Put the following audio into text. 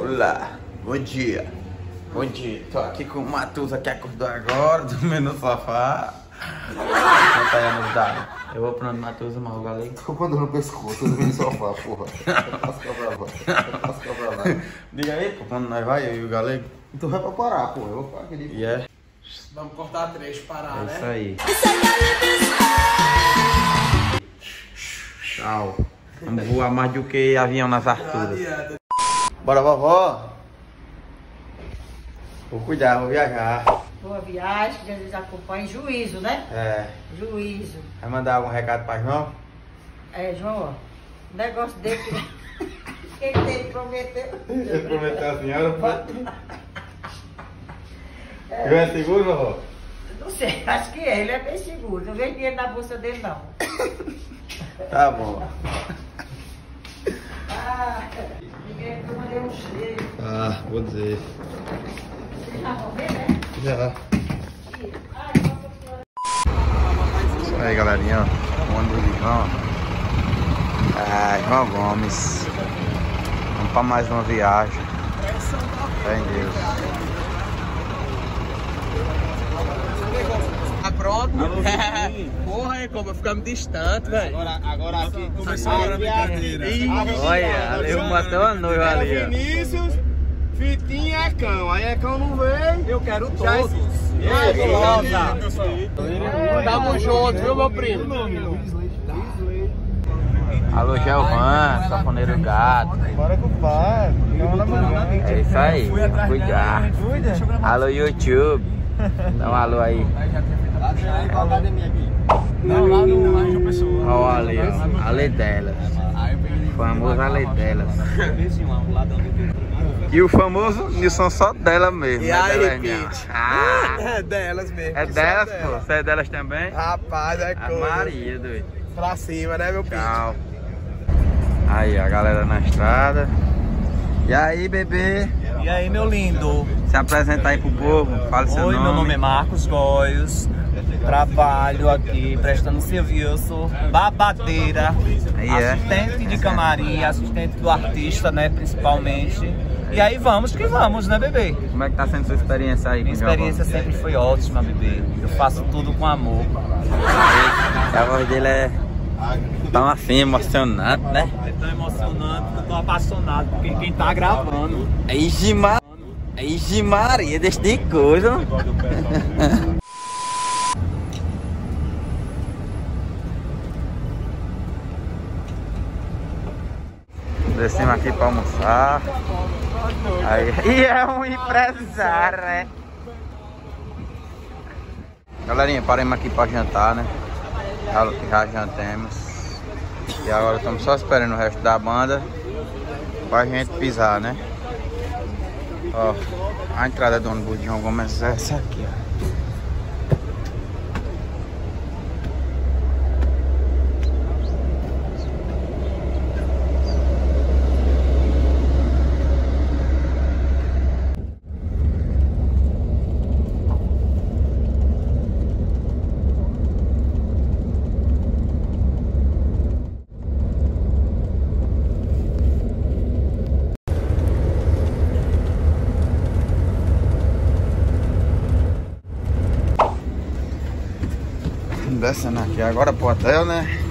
Olá, bom dia. Bom dia. Tô aqui com o Matusa que acordou agora, dormindo no sofá. Eu vou pro nome Matusa, mas o galego. Tô mandando no pescoço, dormindo no sofá, porra. Pra pra. Diga aí, pô, quando nós vai, eu e o galego. Então vai pra parar, porra. Eu vou parar aquele. E é, Vamos cortar três, parar, é né? isso aí. Tchau. Vamos voar mais do que avião nas adianta. Bora, vovó. Vou cuidar, vou viajar. Boa viagem, Jesus acompanhe. Juízo, né? É. Juízo. Vai mandar algum recado pra João? É, João, ó. O negócio dele que que ele prometeu. Ele prometeu a senhora, Eu é seguro, vovó? Não sei, acho que é. Ele é bem seguro. Não vem dinheiro na bolsa dele, não. Tá bom. Ah, Ah, vou dizer. Já aí, galerinha. Ônibus de João. Ah, João Gomes. Vamos pra mais uma viagem. Fé em Deus. Tá pronto? Porra, é como ficamos distante, velho. Agora, agora aqui começou a brincadeira. Olha, ali o matou a noiva ali, ó. Vinícius, Fitinha é cão. Aí é cão não vem. Eu quero todos. E aí, Tamo junto, viu, meu primo? Alô, Gelvan, safoneiro gato. Bora com o pai. É isso aí, cuidar. Alô, YouTube. Dá um alô aí. Qual academia aqui? Não, lá no João Pessoa. Olha ali, ó. A lei delas. Famoso a lei delas. E o famoso Nilson só dela mesmo. E né, aí? Pete? Ah, É delas mesmo. é só delas, pô. Você é delas também? Rapaz, é A coisa. Maria, doido. Pra cima, né, meu? Tchau. Aí, a galera na estrada. E aí, bebê? E aí, meu lindo? Se apresenta aí pro povo. Fala seu Oi, nome. meu nome é Marcos Góios. Trabalho aqui prestando serviço, babadeira, Aí é. assistente de camarim, assistente do artista, né, principalmente. E aí vamos que vamos, né, bebê? Como é que tá sendo sua experiência aí Minha experiência sempre foi ótima, bebê. Eu faço tudo com amor. A voz dele é tão assim, emocionante, né? É tão emocionante que eu tô apaixonado por quem, tá gravando. Ixi, Maria. Ixi, Maria, deixa de coisa. Descemos aqui pra almoçar. Aí, e é um empresário, né? Galerinha, paremos aqui pra jantar, né? Já, já jantemos. E agora estamos só esperando o resto da banda pra gente pisar, né? Ó, a entrada do ônibus de João Gomes é essa aqui, Descendo aqui agora pro hotel, né?